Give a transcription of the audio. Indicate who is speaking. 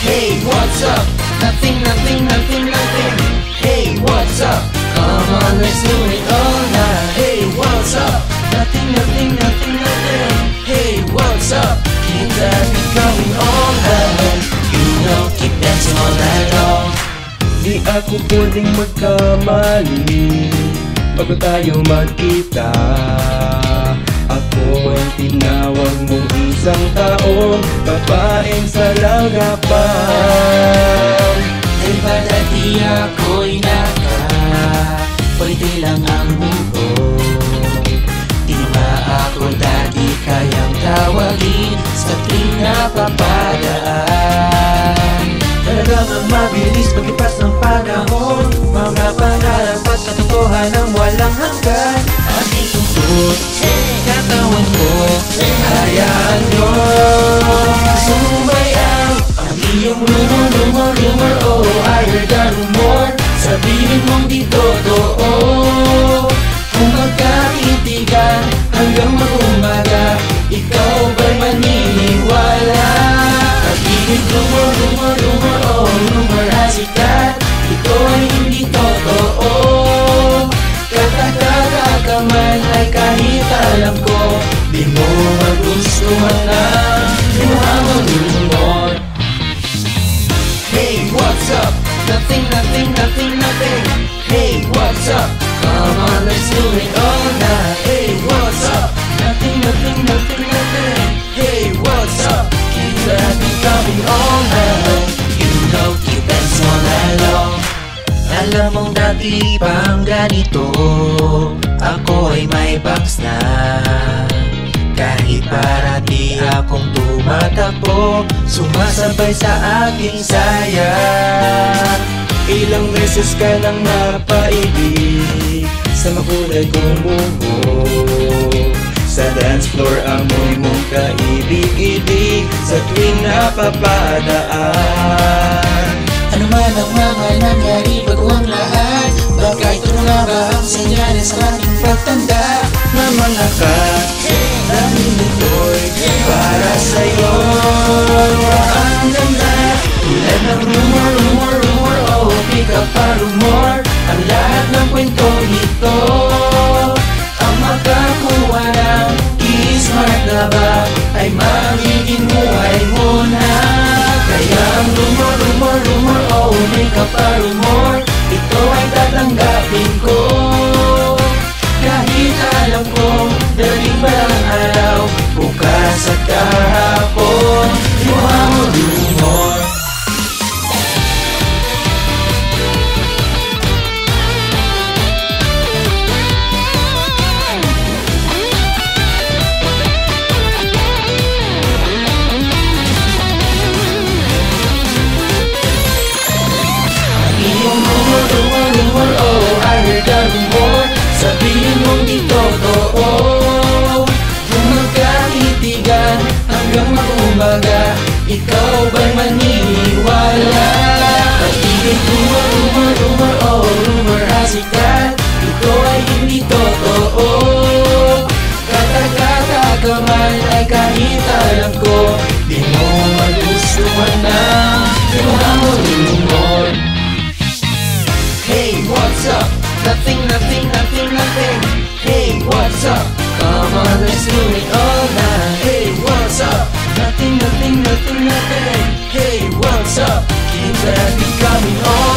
Speaker 1: what's up? Nothing, nothing, nothing, nothing. Hey, what's up? Come on, let's do it all night. Hey, what's up? Nothing, nothing, nothing, nothing. Hey, what's up? Keep that going all night. You know, keep dancing all night long.
Speaker 2: Di ako pwedeng magkamali Bago tayo magkita isang taong Babaeng sa langapan
Speaker 3: Hayaan nyo.
Speaker 1: Sumayaw Ang iyong rumor, rumor, rumor Oh, I heard a rumor Sabihin mong di totoo. Kung magkakitigan Hanggang mag-umaga Ikaw ba'y maniniwala Pag-ibig rumor, rumor, rumor Oh, rumor has it that Ito ay hindi totoo. Katakata ka man ay kahit alam ko Di mo Moana, you have a new boy. Hey, what's up? Nothing, nothing, nothing, nothing Hey, what's up? Come on, let's do it all night Hey, what's up? Nothing, nothing, nothing, nothing Hey, what's up? Keep that happy, coming all night You know, you dance all night long Alam mong dati pang ganito tumatakbo Sumasabay sa aking saya.
Speaker 2: Ilang beses ka nang napaibig Sa makulay kong buhok Sa dance floor amoy mong kaibig-ibig Sa tuwing napapadaan.
Speaker 1: Ano man ang mga nangyari bago ang lahat Baka ito na ba ang senyales sa ating pagtanda.
Speaker 2: Na mga ka Namin ito'y para sa'yo
Speaker 1: Ang ganda Tulad ng rumor, rumor, rumor Oh, pick up a rumor Ang lahat ng kwentong ito Ang makakuha ng Smart na ba Ay magiging buhay mo na Kaya ang rumor, rumor, rumor Oh, make up a rumor Ito ay tatanggapin ko Kahit alam ko Daling pa araw? Bukas at Ikaw ba'y maniniwala Pag-ibig rumor, rumor, rumor, oh rumor that Ito ay hindi totoo Kata-kata ka man ay kahit alam ko Di mo magustuhan na mo rumor Hey, what's up? Nothing, nothing, nothing, nothing. Hey, what's up? what's up? Keep let me coming home.